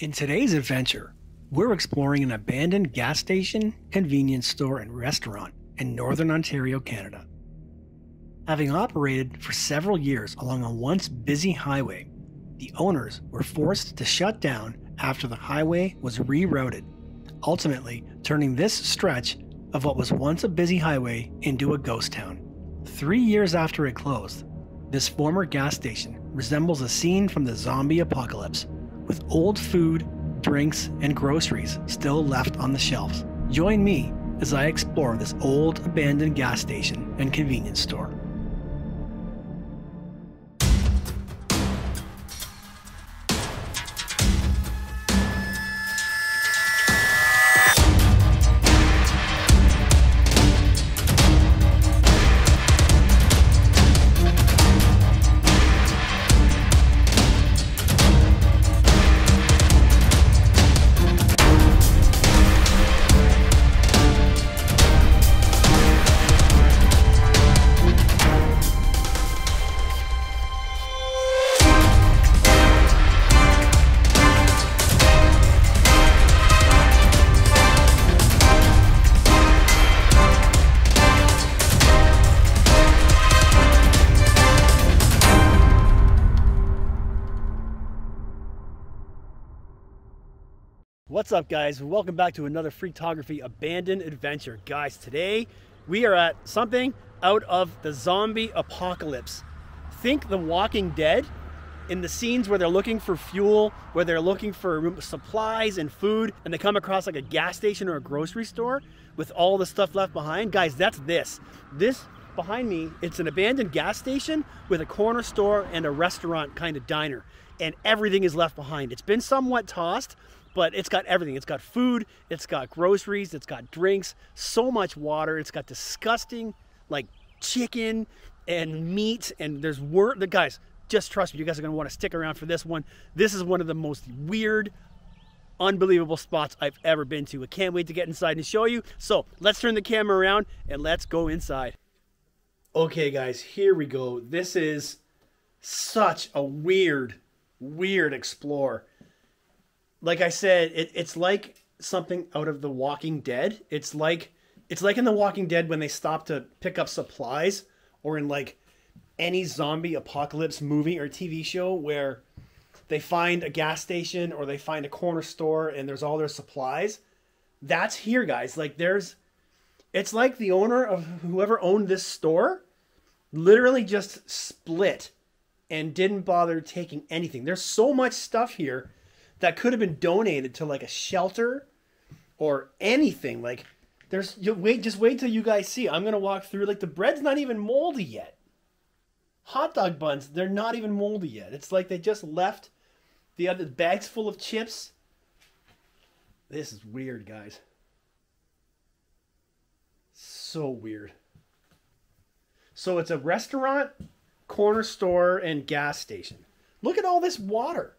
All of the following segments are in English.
In today's adventure, we're exploring an abandoned gas station, convenience store, and restaurant in Northern Ontario, Canada. Having operated for several years along a once busy highway, the owners were forced to shut down after the highway was rerouted, ultimately turning this stretch of what was once a busy highway into a ghost town. Three years after it closed, this former gas station resembles a scene from the zombie apocalypse, with old food, drinks, and groceries still left on the shelves. Join me as I explore this old abandoned gas station and convenience store. What's up guys? Welcome back to another Freaktography Abandoned Adventure. Guys, today we are at something out of the zombie apocalypse. Think The Walking Dead in the scenes where they're looking for fuel, where they're looking for supplies and food, and they come across like a gas station or a grocery store with all the stuff left behind. Guys, that's this. This behind me, it's an abandoned gas station with a corner store and a restaurant kind of diner, and everything is left behind. It's been somewhat tossed, but it's got everything. It's got food, it's got groceries, it's got drinks, so much water. It's got disgusting like chicken and meat, and there's worm. The guys, just trust me, you guys are gonna want to stick around for this one. This is one of the most weird, unbelievable spots I've ever been to. I can't wait to get inside and show you. So let's turn the camera around and let's go inside. Okay, guys, here we go. This is such a weird, weird explore like I said, it, it's like something out of The Walking Dead. It's like it's like in The Walking Dead when they stop to pick up supplies, or in like any zombie apocalypse movie or TV show where they find a gas station or they find a corner store and there's all their supplies. That's here, guys. Like there's it's like the owner of whoever owned this store literally just split and didn't bother taking anything. There's so much stuff here that could have been donated to like a shelter or anything. Like there's you wait just wait till you guys see. I'm gonna walk through like the bread's not even moldy yet. Hot dog buns, they're not even moldy yet. It's like they just left the other bags full of chips. This is weird, guys. So weird. So it's a restaurant, corner store, and gas station. Look at all this water.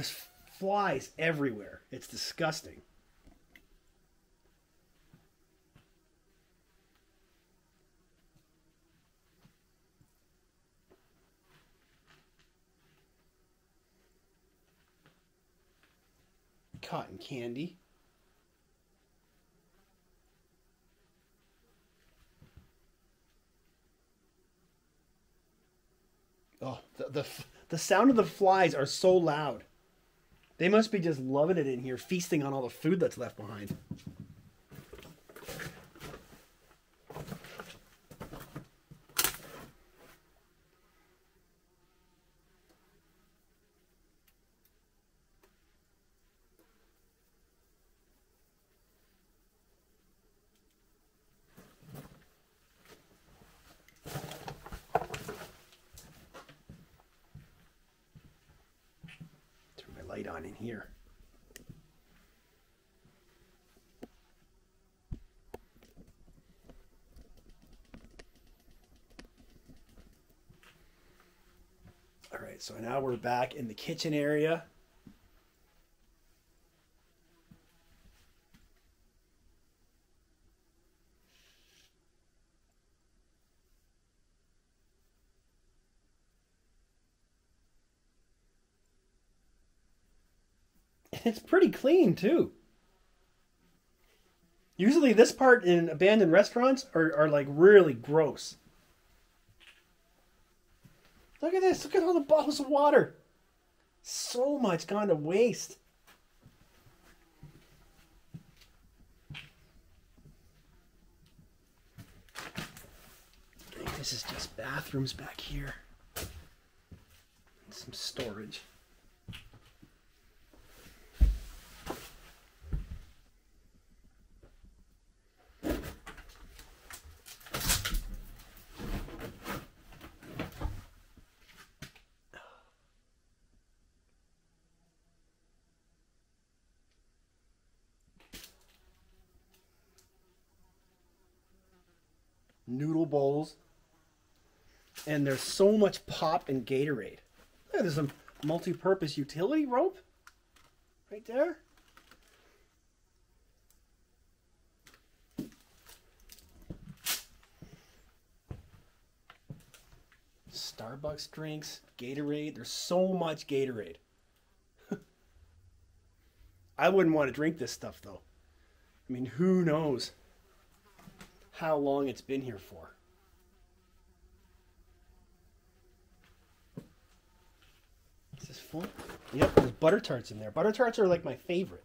There's flies everywhere. It's disgusting. Cotton candy. Oh, the, the, the sound of the flies are so loud. They must be just loving it in here, feasting on all the food that's left behind. right, so now we're back in the kitchen area. it's pretty clean too. Usually this part in abandoned restaurants are, are like really gross. Look at this. Look at all the bottles of water. So much gone to waste. This is just bathrooms back here. And some storage. Noodle bowls. And there's so much pop and Gatorade. Look, there's some multi-purpose utility rope right there. Starbucks drinks, Gatorade. There's so much Gatorade. I wouldn't want to drink this stuff though. I mean, who knows? How long it's been here for. Is this full? Yep, there's butter tarts in there. Butter tarts are like my favorite.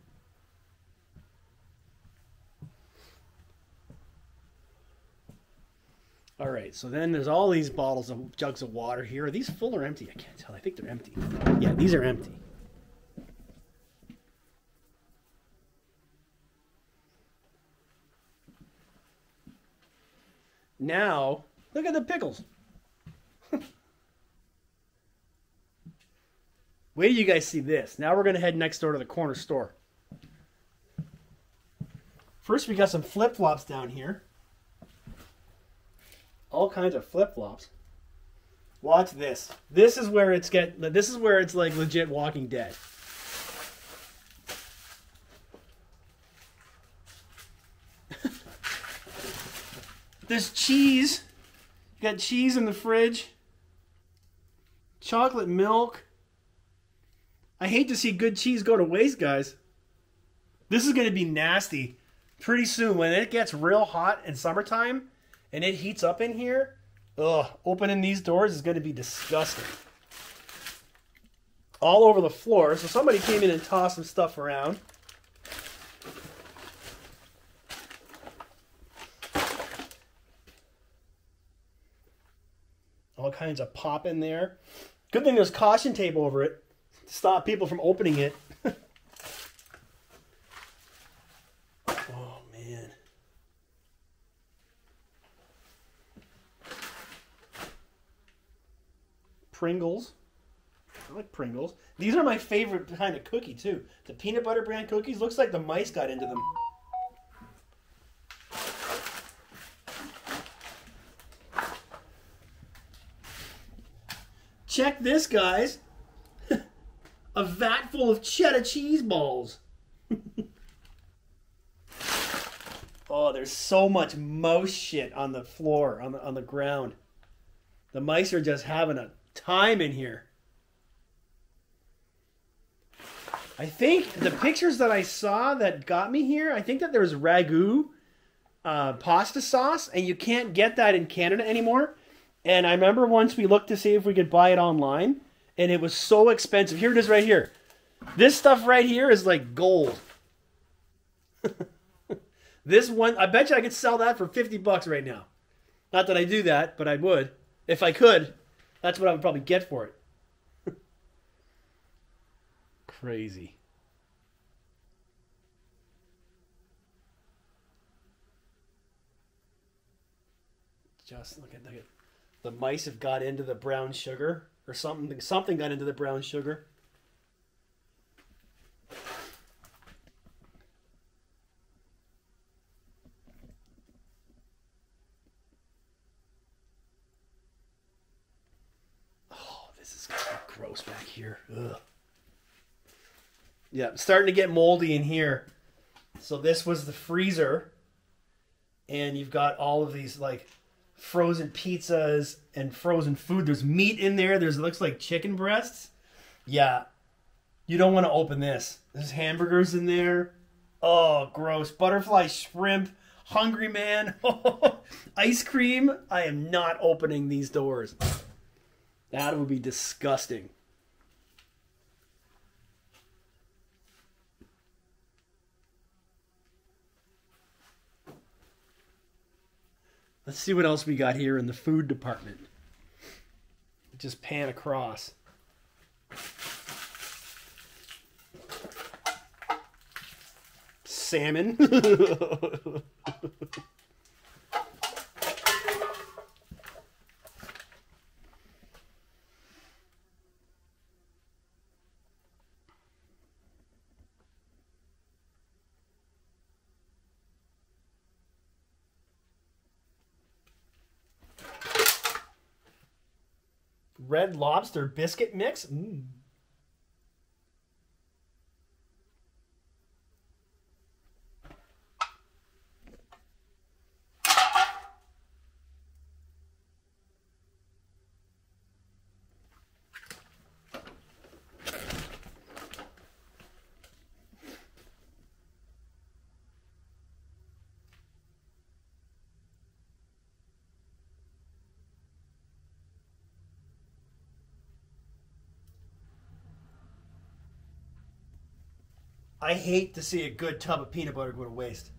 All right, so then there's all these bottles of jugs of water here. Are these full or empty? I can't tell. I think they're empty. Yeah, these are empty. Now, look at the pickles. Wait till you guys see this. Now we're going to head next door to the corner store. First, we got some flip-flops down here. All kinds of flip-flops. Watch this. This is where it's get. This is where it's like legit Walking Dead. There's cheese. You got cheese in the fridge. Chocolate milk. I hate to see good cheese go to waste, guys. This is going to be nasty pretty soon. When it gets real hot in summertime and it heats up in here, ugh, opening these doors is going to be disgusting. All over the floor. So somebody came in and tossed some stuff around. All kinds of pop in there. Good thing there's caution tape over it to stop people from opening it. oh, man. Pringles. I like Pringles. These are my favorite kind of cookie, too. The peanut butter brand cookies. Looks like the mice got into them. Check this, guys. a vat full of cheddar cheese balls. oh, there's so much mouse shit on the floor, on the on the ground. The mice are just having a time in here. I think the pictures that I saw that got me here, I think that there's ragu uh, pasta sauce, and you can't get that in Canada anymore. And I remember once we looked to see if we could buy it online, and it was so expensive. Here it is right here. This stuff right here is like gold. this one, I bet you I could sell that for 50 bucks right now. Not that I do that, but I would. If I could, that's what I would probably get for it. Crazy. Just look at look at the mice have got into the brown sugar or something something got into the brown sugar. Oh this is gross back here. Ugh. yeah starting to get moldy in here. So this was the freezer and you've got all of these like frozen pizzas and frozen food. There's meat in there. There's looks like chicken breasts. Yeah. You don't want to open this. There's hamburgers in there. Oh, gross. Butterfly shrimp. Hungry man. Ice cream. I am not opening these doors. That would be disgusting. Let's see what else we got here in the food department. Just pan across. Salmon. Red lobster biscuit mix. Mm. I hate to see a good tub of peanut butter go to waste.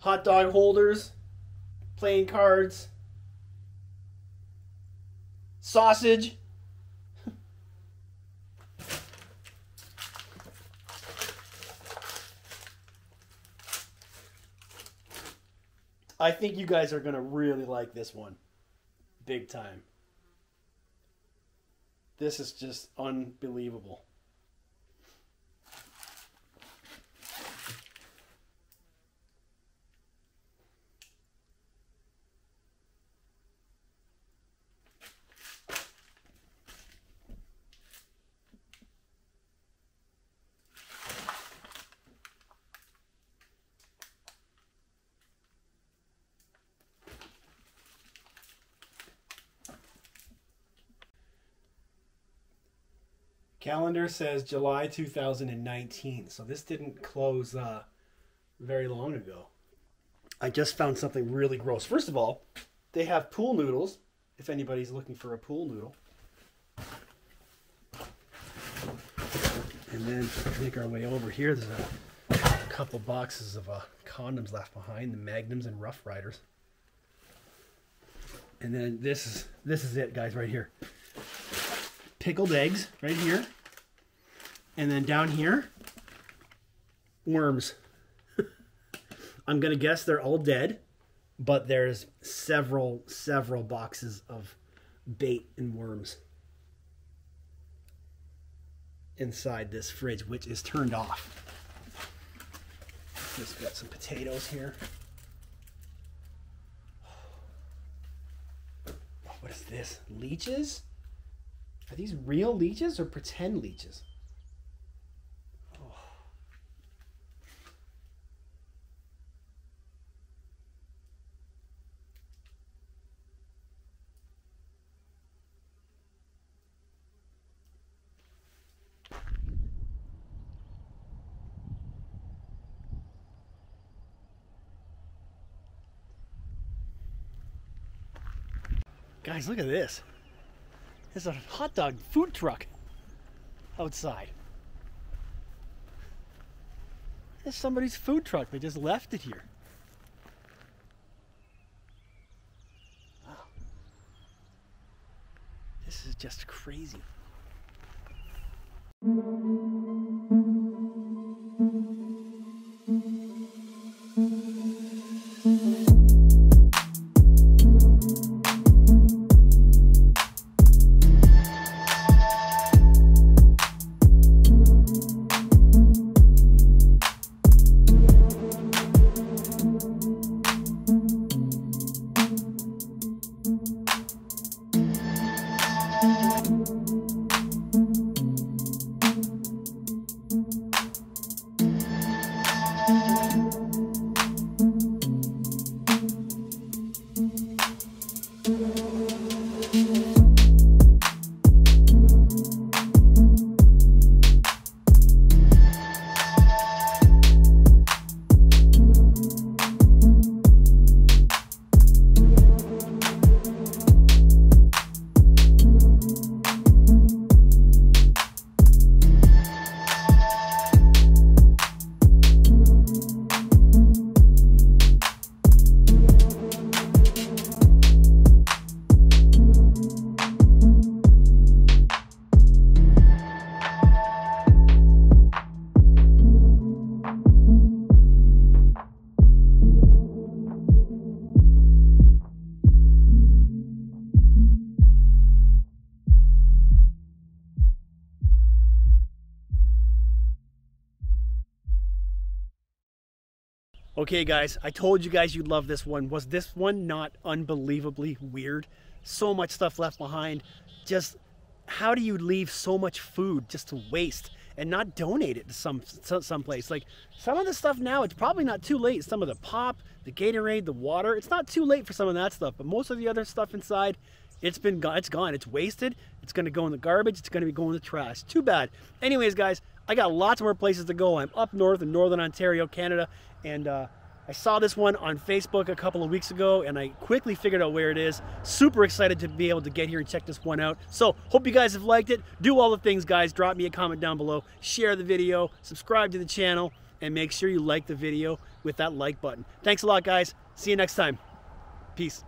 Hot dog holders, playing cards, sausage. I think you guys are going to really like this one. Big time. This is just unbelievable. Calendar says July 2019, so this didn't close uh, very long ago. I just found something really gross. First of all, they have pool noodles, if anybody's looking for a pool noodle. And then make our way over here. There's a couple boxes of uh, condoms left behind, the Magnums and Rough Riders. And then this is this is it, guys, right here. Pickled eggs right here. And then down here, worms. I'm going to guess they're all dead, but there's several, several boxes of bait and worms inside this fridge, which is turned off. Just got some potatoes here. What is this? Leeches? Are these real leeches or pretend leeches? Guys, look at this. There's a hot dog food truck outside. There's somebody's food truck. They just left it here. Wow. This is just crazy. Okay, guys, I told you guys you'd love this one. Was this one not unbelievably weird? So much stuff left behind. Just how do you leave so much food just to waste and not donate it to some some place? Like some of the stuff now, it's probably not too late. Some of the pop, the Gatorade, the water, it's not too late for some of that stuff. But most of the other stuff inside, it's been gone. It's gone. It's wasted. It's going to go in the garbage. It's going to be going in the trash. Too bad. Anyways, guys, I got lots more places to go. I'm up north in Northern Ontario, Canada, and uh, I saw this one on Facebook a couple of weeks ago, and I quickly figured out where it is. Super excited to be able to get here and check this one out. So, hope you guys have liked it. Do all the things, guys. Drop me a comment down below. Share the video. Subscribe to the channel. And make sure you like the video with that like button. Thanks a lot, guys. See you next time. Peace.